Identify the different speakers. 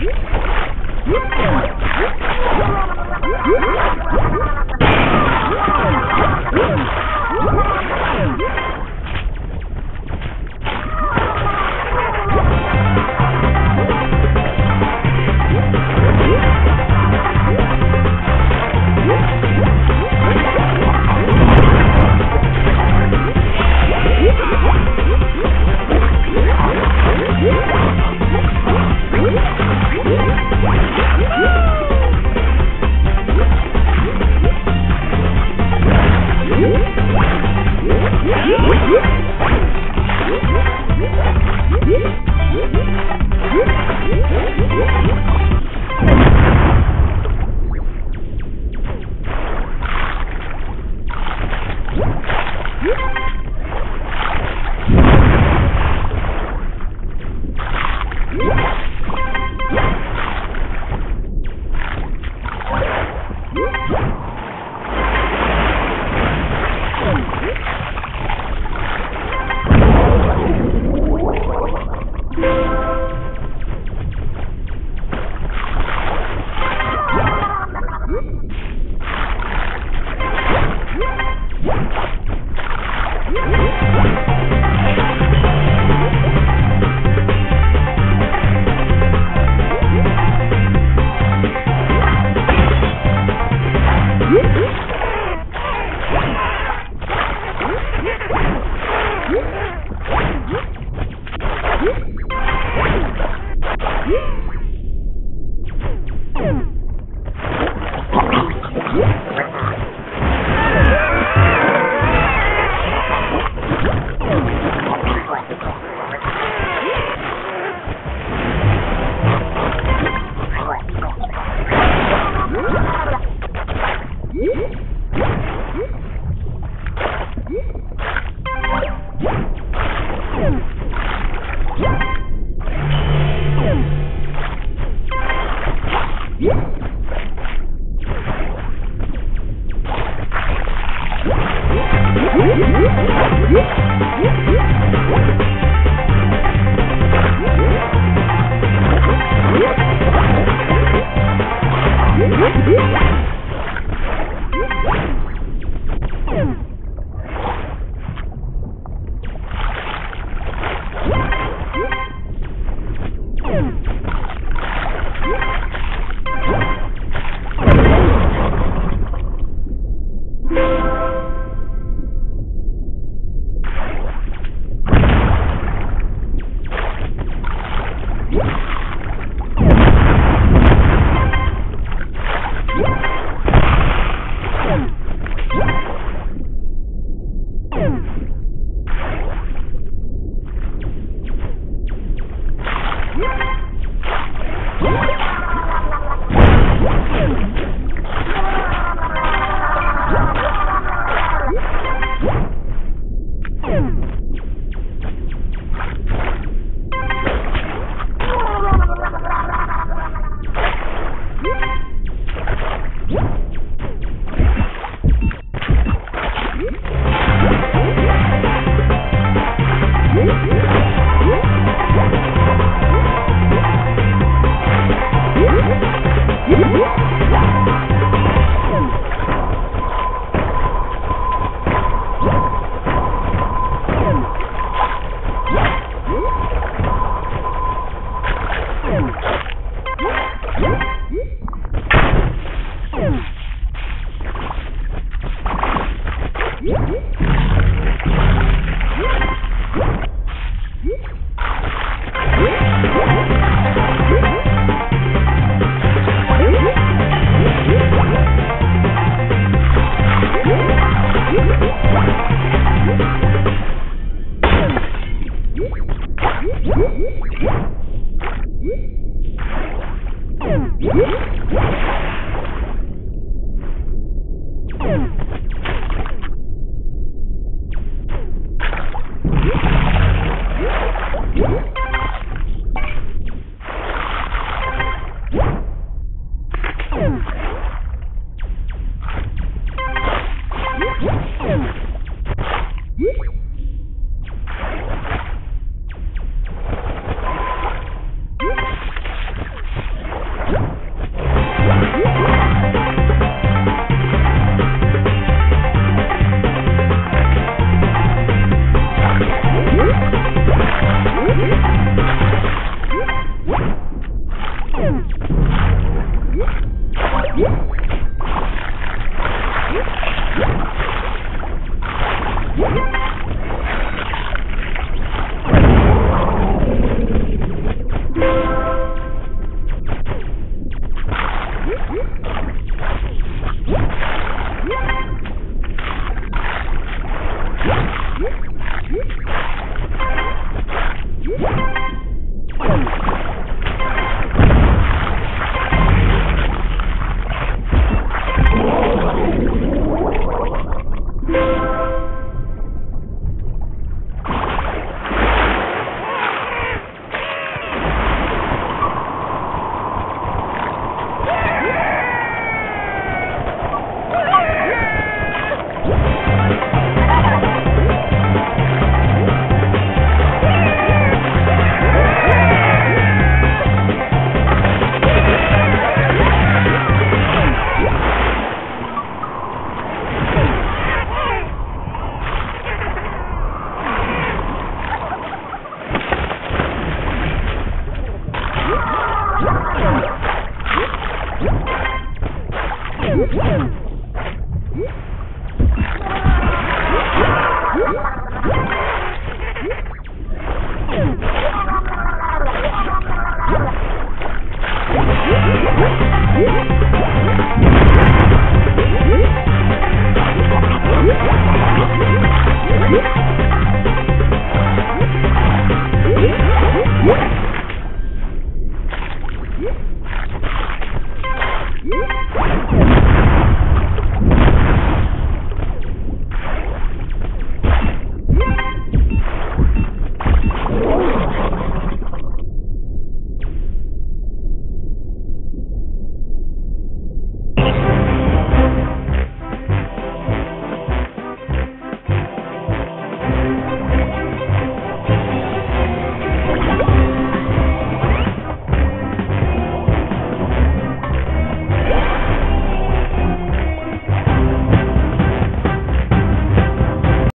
Speaker 1: Yeah. Mm-hmm.